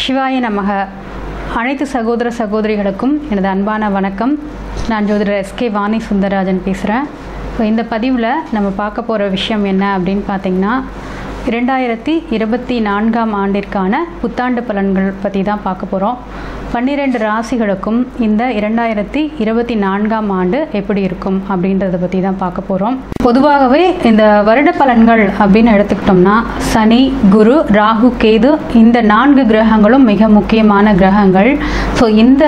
சிவாய நமக. அனைத்து சகோதர சகோதரிகளுக்கும் எனது அன்பான வணக்கம். நான் ஜோதிடர் எஸ்கே வாணி சுந்தரராஜன் பேசுகிறேன் இப்போ இந்த பதிவில் நம்ம பார்க்க போகிற விஷயம் என்ன அப்படின்னு பார்த்தீங்கன்னா இரண்டாயிரத்தி இருபத்தி நான்காம் ஆண்டிற்கான புத்தாண்டு பலன்கள் பற்றி தான் பார்க்க போகிறோம் பன்னிரெண்டு ராசிகளுக்கும் இந்த இரண்டாயிரத்தி இருபத்தி நான்காம் ஆண்டு எப்படி இருக்கும் அப்படின்றத பற்றி தான் பார்க்க போகிறோம் பொதுவாகவே இந்த வருட பலன்கள் அப்படின்னு எடுத்துக்கிட்டோம்னா சனி குரு ராகு கேது இந்த நான்கு கிரகங்களும் மிக முக்கியமான கிரகங்கள். ஸோ இந்த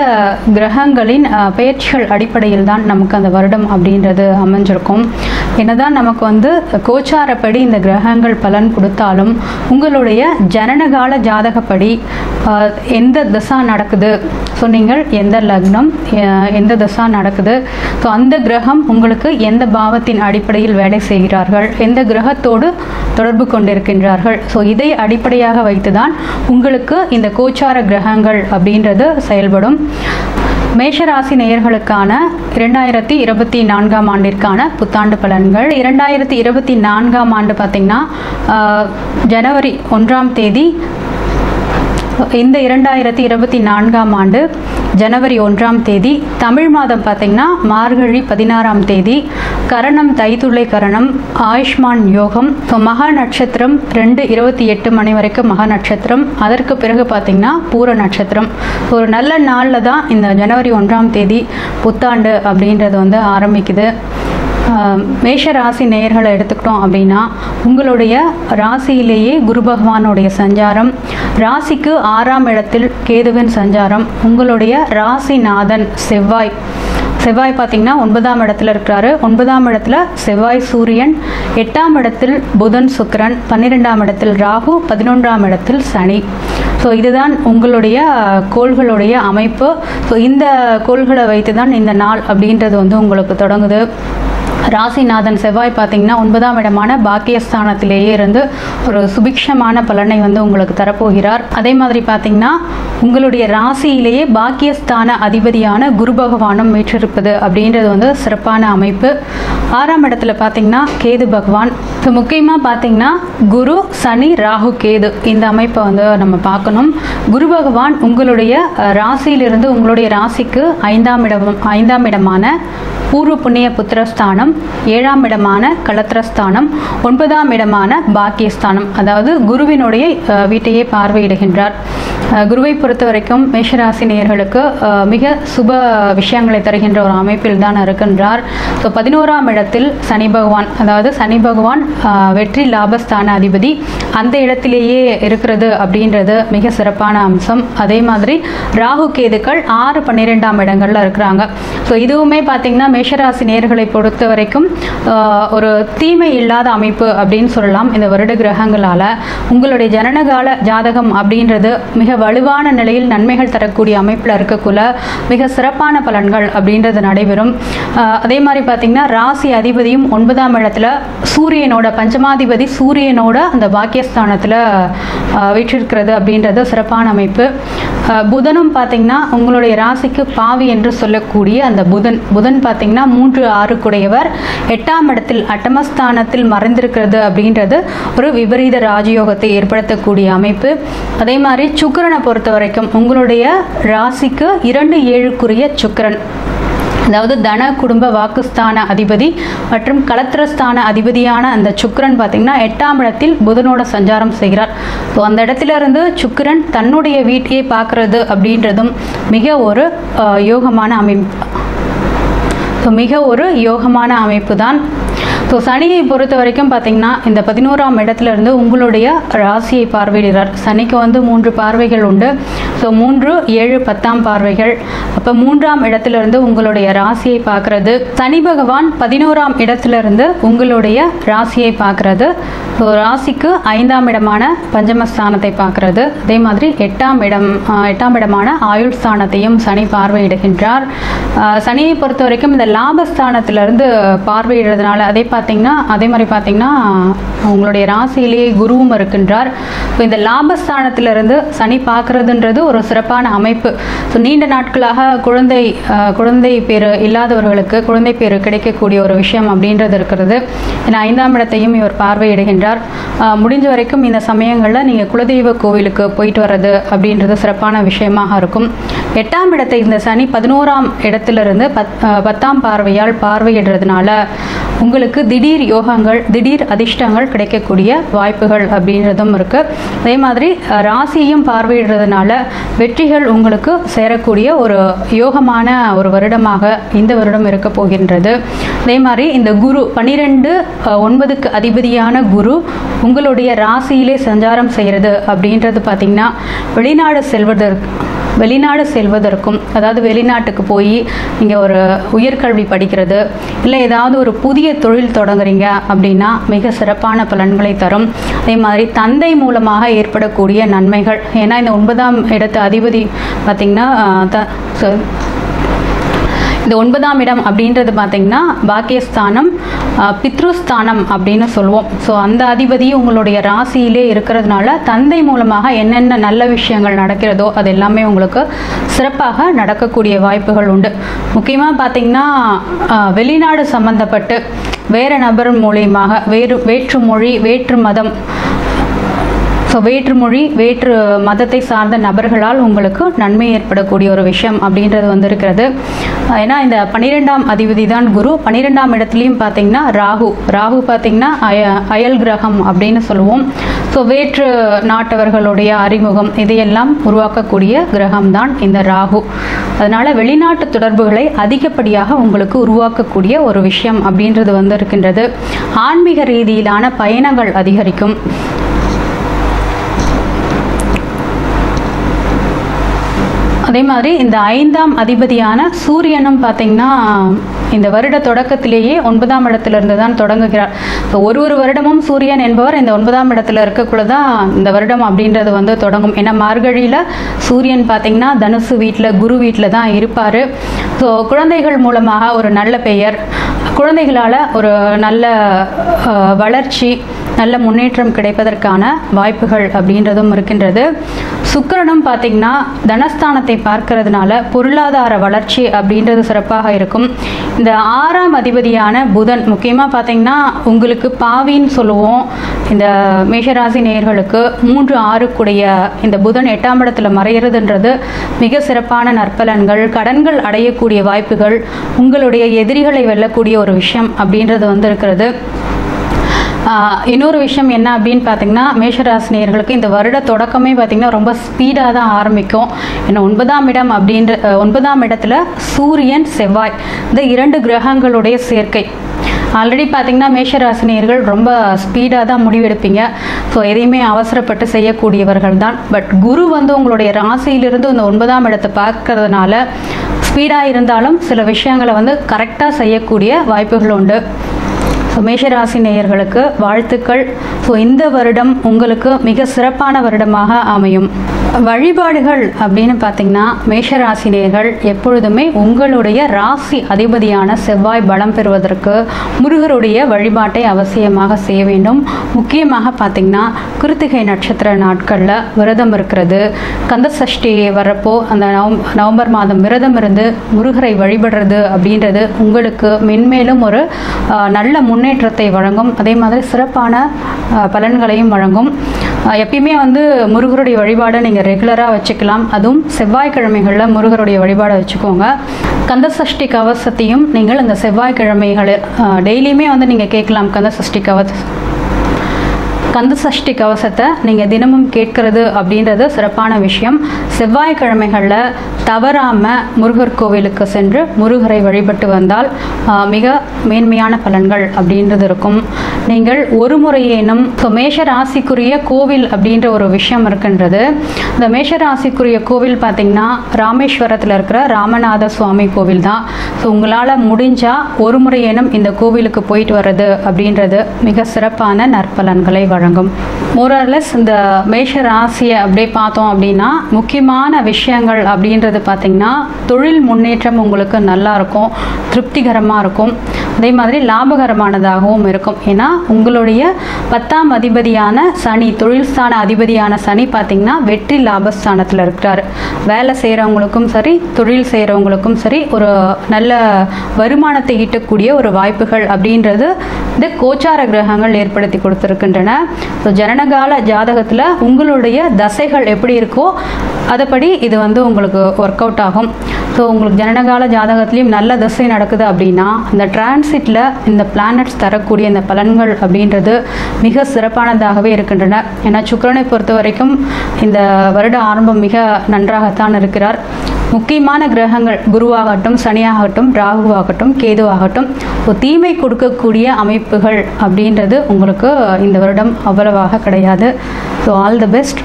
கிரகங்களின் பயிற்சிகள் பெயர்ச்சிகள் அடிப்படையில் தான் நமக்கு அந்த வருடம் அப்படின்றது அமைஞ்சிருக்கும். என்னதான் நமக்கு வந்து கோச்சாரப்படி இந்த கிரகங்கள் பலன் கொடுத்தாலும் உங்களுடைய ஜனனகால ஜாதகப்படி எந்த திசா நடக்குது ஸோ நீங்கள் எந்த லக்னம் எந்த தசா நடக்குது. ஸோ அந்த கிரகம் உங்களுக்கு எந்த பாவத்தின் அடிப்படையில் வேலை செய்கிறார்கள்? எந்த கிரகத்தோடு தொடர்பு கொண்டிருக்கின்றார்கள்? ஸோ இதை அடிப்படையாக வைத்து தான் உங்களுக்கு இந்த கோச்சார கிரகங்கள் அப்படின்றது செயல்படும். மேஷராசி நேயர்களுக்கான இரண்டாயிரத்தி இருபத்தி நான்காம் ஆண்டிற்கான புத்தாண்டு பலன்கள். இரண்டாயிரத்தி இருபத்தி நான்காம் ஆண்டு பார்த்திங்கன்னா ஜனவரி ஒன்றாம் தேதி இந்த இரண்டாயிரத்தி இருபத்தி நான்காம் ஆண்டு ஜனவரி ஒன்றாம் தேதி தமிழ் மாதம் பார்த்திங்கன்னா மார்கழி பதினாறாம் தேதி கரணம் தைத்துளை கரணம் ஆயுஷ்மான் யோகம் ஸோ மகா நட்சத்திரம் ரெண்டு இருபத்தி எட்டு மணி வரைக்கும் மகா நட்சத்திரம். அதற்கு பிறகு பார்த்திங்கன்னா பூர நட்சத்திரம். ஒரு நல்ல நாளில் தான் இந்த ஜனவரி ஒன்றாம் தேதி புத்தாண்டு அப்படின்றது வந்து ஆரம்பிக்குது. மேஷ ராசி நேயர்களை எடுத்துக்கிட்டோம் அப்படின்னா உங்களுடைய ராசியிலேயே குரு பகவானுடைய சஞ்சாரம் ராசிக்கு ஆறாம் இடத்தில் கேதுவின் சஞ்சாரம் உங்களுடைய ராசிநாதன் செவ்வாய். செவ்வாய் பார்த்தீங்கன்னா ஒன்பதாம் இடத்துல இருக்கிறாரு. ஒன்பதாம் இடத்துல செவ்வாய் சூரியன் எட்டாம் இடத்தில் புதன் சுக்கரன் பன்னிரெண்டாம் இடத்தில் ராகு பதினொன்றாம் இடத்தில் சனி. ஸோ இதுதான் உங்களுடைய கோள்களுடைய அமைப்பு. ஸோ இந்த கோள்களை வைத்து தான் இந்த நாள் அப்படின்றது வந்து உங்களுக்கு தொடங்குது. ராசிநாதன் செவ்வாய் பார்த்தீங்கன்னா ஒன்பதாம் இடமான பாக்கியஸ்தானத்திலேயே இருந்து ஒரு சுபிக்ஷமான பலனை வந்து உங்களுக்கு தரப்போகிறார். அதே மாதிரி பார்த்தீங்கன்னா உங்களுடைய ராசியிலேயே பாக்கியஸ்தான அதிபதியான குரு பகவானும் மீற்றிருப்பது அப்படின்றது வந்து சிறப்பான அமைப்பு. ஆறாம் இடத்துல பார்த்தீங்கன்னா கேது பகவான். இப்போ முக்கியமாக பார்த்தீங்கன்னா குரு சனி ராகு கேது இந்த அமைப்பை வந்து நம்ம பார்க்கணும். குரு பகவான் உங்களுடைய ராசியிலிருந்து உங்களுடைய ராசிக்கு ஐந்தாம் இடம் ஐந்தாம் இடமான பூர்வ புண்ணிய புத்திரஸ்தானம் ஏழாம் இடமான களத்திரஸ்தானம் ஒன்பதாம் இடமான பாக்கியஸ்தானம் அதாவது குருவினுடைய வீட்டையே பார்வையிடுகின்றார். குருவை பொறுத்த வரைக்கும் மேஷராசி நேர்களுக்கு மிக சுப விஷயங்களை தருகின்ற ஒரு அமைப்பில் தான் இருக்கின்றார். ஸோ பதினோராம் இடத்தில் சனி பகவான் அதாவது சனி பகவான் வெற்றி லாபஸ்தான அதிபதி அந்த இடத்திலேயே இருக்கிறது அப்படின்றது மிக சிறப்பான அம்சம். அதே மாதிரி ராகு கேதுக்கள் ஆறு பன்னிரெண்டாம் இடங்களில் இருக்கிறாங்க. ஸோ இதுவுமே பார்த்தீங்கன்னா மேஷராசி நேர்களை பொறுத்த வரைக்கும் ஒரு தீமை இல்லாத அமைப்பு அப்படின்னு சொல்லலாம் இந்த வருட கிரகங்களால். உங்களுடைய ஜனனகால ஜாதகம் அப்படின்றது மிக வலுவான நிலையில் நன்மைகள் தரக்கூடிய அமைப்பில் இருக்கக்குள்ள மிக சிறப்பான பலன்கள் அப்படின்றது நடைபெறும். அதே மாதிரி பார்த்தீங்கன்னா ராசி அதிபதியும் ஒன்பதாம் இடத்துல சூரியனோட பஞ்சமாதிபதி சூரியனோட அந்த பாக்கியஸ்தானத்தில் வீற்றிருக்கிறது அப்படின்றது சிறப்பான அமைப்பு. புதனும் பார்த்தீங்கன்னா உங்களுடைய ராசிக்கு பாவி என்று சொல்லக்கூடிய அந்த புதன். புதன் பார்த்தீங்கன்னா மூன்று ஆறுக்குடையவர். எட்டாம் இடத்தில் அட்டமஸ்தானத்தில் மறைந்திருக்கிறது அப்படின்றது ஒரு விபரீத ராஜயோகத்தை ஏற்படுத்தக்கூடிய அமைப்பு. அதே மாதிரி சுக்கரன் பொறுத்த வரைக்கும் உங்களுடைய ராசிக்கு இரண்டு ஏழுக்குரிய சுக்கரன். அதாவது தன குடும்ப வாக்குஸ்தான அதிபதி மற்றும் களத்திரஸ்தான அதிபதியான அந்த சுக்கிரன் பார்த்தீங்கன்னா எட்டாம் இடத்தில் புதனோட சஞ்சாரம் செய்கிறார். ஸோ அந்த இடத்துல இருந்து சுக்கிரன் தன்னுடைய வீட்டையே பார்க்கறது அப்படின்றதும் மிக ஒரு யோகமான அமைப்பு. ஸோ மிக ஒரு யோகமான அமைப்பு தான் ஸோ சனியை பொறுத்த வரைக்கும் பார்த்தீங்கன்னா இந்த பதினோராம் இடத்துல இருந்து உங்களுடைய ராசியை பார்வையிடுகிறார். சனிக்கு வந்து மூன்று பார்வைகள் உண்டு. ஸோ மூன்று ஏழு பத்தாம் பார்வைகள். அப்போ மூன்றாம் இடத்துலேருந்து உங்களுடைய ராசியை பார்க்கறது. சனி பகவான் பதினோராம் இடத்துல இருந்து உங்களுடைய ராசியை பார்க்கறது. ஸோ ராசிக்கு ஐந்தாம் இடமான பஞ்சமஸ்தானத்தை பார்க்கறது. அதே மாதிரி எட்டாம் இடம் எட்டாம் இடமான ஆயுள் ஸ்தானத்தையும் சனி பார்வையிடுகின்றார். சனியை பொறுத்த வரைக்கும் இந்த லாபஸ்தானத்திலிருந்து பார்வையிடுறதுனால அதே பார்த்தீங்கன்னா அதே மாதிரி பார்த்தீங்கன்னா உங்களுடைய ராசியிலேயே குருவும் இருக்கின்றார். இப்போ இந்த லாபஸ்தானத்திலிருந்து சனி பார்க்கறதுன்றது ஒரு சிறப்பான அமைப்பு. ஸோ நீண்ட நாட்களாக குழந்தை குழந்தை பேர் இல்லாதவர்களுக்கு குழந்தை பேர் கிடைக்கக்கூடிய ஒரு விஷயம் அப்படின்றது இருக்கிறது. ஏன்னா ஐந்தாம் இடத்தையும் இவர் பார்வையிடுகின்றார். முடிஞ்ச வரைக்கும் இந்த சமயங்களில் நீங்கள் குலதெய்வ கோவிலுக்கு போயிட்டு வர்றது அப்படின்றது சிறப்பான விஷயமாக இருக்கும். எட்டாம் இடத்தை இந்த சனி பதினோராம் இடத்திலிருந்து பத் பத்தாம் பார்வையால் பார்வையிடுறதுனால உங்களுக்கு திடீர் யோகங்கள் திடீர் அதிர்ஷ்டங்கள் கிடைக்கக்கூடிய வாய்ப்புகள் அப்படின்றதும் இருக்குது அதே மாதிரி ராசியும் பார்வையிடுறதுனால வெற்றிகள் உங்களுக்கு சேரக்கூடிய ஒரு யோகமான ஒரு வருடமாக இந்த வருடம் இருக்க போகின்றது. அதே மாதிரி இந்த குரு பன்னிரெண்டு ஒன்பதுக்கு அதிபதியான குரு உங்களுடைய ராசியிலே சஞ்சாரம் செய்கிறது அப்படின்றது பார்த்திங்கன்னா வெளிநாடு செல்வதற்கு வெளிநாடு செல்வதற்கும் அதாவது வெளிநாட்டுக்கு போய் நீங்கள் ஒரு உயர்கல்வி படிக்கிறது இல்லை ஏதாவது ஒரு புதிய தொழில் தொடங்குறீங்க அப்படின்னா மிக சிறப்பான பலன்களை தரும். அதே மாதிரி தந்தை மூலமாக ஏற்படக்கூடிய நன்மைகள் ஏன்னா இந்த ஒன்பதாம் இடத்து அதிபதி பார்த்திங்கன்னா த இந்த ஒன்பதாம் இடம் அப்படின்றது பார்த்தீங்கன்னா பாக்கியஸ்தானம் பித்ருஸ்தானம் அப்படின்னு சொல்லுவோம். ஸோ அந்த அதிபதி உங்களுடைய ராசியிலே இருக்கிறதுனால தந்தை மூலமாக என்னென்ன நல்ல விஷயங்கள் நடக்கிறதோ அது எல்லாமே உங்களுக்கு சிறப்பாக நடக்கக்கூடிய வாய்ப்புகள் உண்டு. முக்கியமாக பார்த்தீங்கன்னா வெளிநாடு சம்பந்தப்பட்டு வேறு நபர் மூலியமாக வேறு வேற்று மொழி வேற்று மதம் ஸோ வேற்று மொழி வேற்று மதத்தை சார்ந்த நபர்களால் உங்களுக்கு நன்மை ஏற்படக்கூடிய ஒரு விஷயம் அப்படின்றது வந்திருக்கிறது. ஏன்னா இந்த பன்னிரெண்டாம் அதிபதி தான் குரு. பன்னிரெண்டாம் இடத்துலையும் பார்த்தீங்கன்னா ராகு. ராகு பார்த்தீங்கன்னா அய அயல் கிரகம் அப்படின்னு சொல்லுவோம். ஸோ வேற்று நாட்டவர்களுடைய அறிமுகம் இதையெல்லாம் உருவாக்கக்கூடிய கிரகம் தான் இந்த ராகு. அதனால் வெளிநாட்டு தொடர்புகளை அதிகப்படியாக உங்களுக்கு உருவாக்கக்கூடிய ஒரு விஷயம் அப்படின்றது வந்து இருக்கின்றது ஆன்மீக ரீதியிலான பயணங்கள் அதிகரிக்கும். அதே மாதிரி இந்த ஐந்தாம் அதிபதியான சூரியனும் பார்த்தீங்கன்னா இந்த வருட தொடக்கத்திலேயே ஒன்பதாம் இடத்திலிருந்து தான் தொடங்குகிறார். ஸோ ஒரு ஒரு வருடமும் சூரியன் என்பவர் இந்த ஒன்பதாம் இடத்துல இருக்கக்குள்ள தான் இந்த வருடம் அப்படின்றது வந்து தொடங்கும். ஏன்னா மார்கழியில் சூரியன் பார்த்தீங்கன்னா தனுசு வீட்டில் குரு வீட்டில் தான் இருப்பார். ஸோ குழந்தைகள் மூலமாக ஒரு நல்ல பெயர் குழந்தைகளால் ஒரு நல்ல வளர்ச்சி நல்ல முன்னேற்றம் கிடைப்பதற்கான வாய்ப்புகள் அப்படின்றதும் இருக்கின்றது. சுக்கிரனும் பார்த்திங்கன்னா தனஸ்தானத்தை பார்க்கறதுனால பொருளாதார வளர்ச்சி அப்படின்றது சிறப்பாக இருக்கும். இந்த ஆறாம் அதிபதியான புதன் முக்கியமாக பார்த்திங்கன்னா உங்களுக்கு பாவின்னு சொல்லுவோம். இந்த மேஷராசி நேயர்களுக்கு மூன்று ஆறுக்குடைய இந்த புதன் எட்டாம் இடத்துல மறையிறதுன்றது மிக சிறப்பான நற்பலன்கள் கடன்கள் அடையக்கூடிய வாய்ப்புகள் உங்களுடைய எதிரிகளை வெல்லக்கூடிய ஒரு விஷயம் அப்படின்றது வந்து இருக்கிறது. இன்னொரு விஷயம் என்ன அப்படின்னு பார்த்தீங்கன்னா மேஷராசினியர்களுக்கு இந்த வருட தொடக்கமே பார்த்தீங்கன்னா ரொம்ப ஸ்பீடாக தான் ஆரம்பிக்கும். ஏன்னா ஒன்பதாம் இடம் அப்படின்ற ஒன்பதாம் இடத்துல சூரியன் செவ்வாய் இந்த இரண்டு கிரகங்களுடைய சேர்க்கை. ஆல்ரெடி பார்த்தீங்கன்னா மேஷராசினியர்கள் ரொம்ப ஸ்பீடாக தான் முடிவெடுப்பீங்க. ஸோ எதையுமே அவசரப்பட்டு செய்யக்கூடியவர்கள் தான். பட் குரு வந்து உங்களுடைய ராசியிலிருந்து இந்த ஒன்பதாம் இடத்தை பார்க்கறதுனால ஸ்பீடாக இருந்தாலும் சில விஷயங்களை வந்து கரெக்டாக செய்யக்கூடிய வாய்ப்புகள் உண்டு. மேஷராசி நேயர்களுக்கு வாழ்த்துக்கள். ஸோ இந்த வருடம் உங்களுக்கு மிக சிறப்பான வருடமாக அமையும். வழிபாடுகள் அப்படின்னு பார்த்தீங்கன்னா மேஷராசி நேயர்கள் எப்பொழுதுமே உங்களுடைய ராசி அதிபதியான செவ்வாய் பலம் பெறுவதற்கு முருகருடைய வழிபாட்டை அவசியமாக செய்ய வேண்டும். முக்கியமாக பார்த்தீங்கன்னா கிருத்திகை நட்சத்திர நாட்களில் விரதம் இருக்கிறது. கந்த சஷ்டி வரப்போ அந்த நவம் நவம்பர் மாதம் விரதம் இருந்து முருகரை வழிபடுறது அப்படின்றது உங்களுக்கு மென்மேலும் ஒரு நல்ல முன் முன்னேற்றத்தை வழங்கும். அதே மாதிரி சிறப்பான பலன்களையும் வழங்கும். எப்பயுமே வந்து முருகருடைய வழிபாடை நீங்கள் ரெகுலராக வச்சுக்கலாம். அதுவும் செவ்வாய்க்கிழமைகளில் முருகருடைய வழிபாடை வச்சுக்கோங்க. கந்த சஷ்டி கவசத்தையும் நீங்கள் இந்த செவ்வாய்க்கிழமைகளில் டெய்லியுமே வந்து நீங்கள் கேட்கலாம். கந்த சஷ்டி கவச கந்த சஷ்டி கவசத்தை நீங்கள் தினமும் கேட்கறது அப்படின்றது சிறப்பான விஷயம். செவ்வாய்க்கிழமைகளில் தவறாமல் முருகர் கோவிலுக்கு சென்று முருகரை வழிபட்டு வந்தால் மிக மேன்மையான பலன்கள் அப்படின்றது இருக்கும். நீங்கள் ஒரு முறையேனும் ஸோ மேஷ ராசிக்குரிய கோவில் அப்படின்ற ஒரு விஷயம் இருக்கின்றது. இந்த மேஷ ராசிக்குரிய கோவில் பார்த்திங்கன்னா ராமேஸ்வரத்தில் இருக்கிற ராமநாத சுவாமி கோவில் தான் ஸோ உங்களால் முடிஞ்சால் ஒரு முறையேனும் இந்த கோவிலுக்கு போயிட்டு வர்றது அப்படின்றது மிக சிறப்பான நற்பலன்களை வழங்கும். மோரர்லெஸ் இந்த மேஷ ராசியை அப்படியே பார்த்தோம் அப்படின்னா முக்கியமான விஷயங்கள் அப்படின்றது பார்த்திங்கன்னா தொழில் முன்னேற்றம் உங்களுக்கு நல்லா இருக்கும் திருப்திகரமாக இருக்கும். அதே மாதிரி லாபகரமானதாகவும் இருக்கும். ஏன்னா உங்களுடைய பத்தாம் அதிபதியான சனி தொழில் ஸ்தான அதிபதியான சனி பார்த்திங்கன்னா வெற்றி லாபஸ்தானத்தில் இருக்கிறார். வேலை செய்கிறவங்களுக்கும் சரி தொழில் செய்கிறவங்களுக்கும் சரி ஒரு நல்ல வருமானத்தை ஈட்டக்கூடிய ஒரு வாய்ப்புகள் அப்படின்றது இந்த கோச்சார கிரகங்கள் ஏற்படுத்தி கொடுத்துருக்கின்றன. ஸோ ஜனனகால ஜாதகத்தில் உங்களுடைய தசைகள் எப்படி இருக்கோ அதைப்படி இது வந்து உங்களுக்கு ஒர்க் அவுட் ஆகும். ஸோ உங்களுக்கு ஜனனகால ஜாதகத்துலேயும் நல்ல திசை நடக்குது அப்படின்னா இந்த டிரான்சிட்டில் இந்த பிளானட்ஸ் தரக்கூடிய இந்த பலன்கள் அப்படின்றது மிக சிறப்பானதாகவே இருக்கின்றன. ஏன்னா சுக்கரனை பொறுத்த வரைக்கும் இந்த வருட ஆரம்பம் மிக நன்றாகத்தான் இருக்கிறார். முக்கியமான கிரகங்கள் குருவாகட்டும் சனியாகட்டும் ராகுவாகட்டும் கேதுவாகட்டும் தீமை கொடுக்கக்கூடிய அமைப்புகள் அப்படின்றது உங்களுக்கு இந்த வருடம் அவ்வளவாக கிடையாது. ஸோ ஆல் த பெஸ்ட்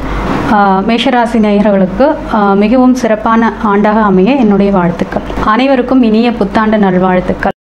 மேஷராசி நேயர்களுக்கு மிகவும் சிறப்பான ஆண்டாக அமைய என்னுடைய வாழ்த்துக்கள். அனைவருக்கும் இனிய புத்தாண்டு நல்வாழ்த்துக்கள்.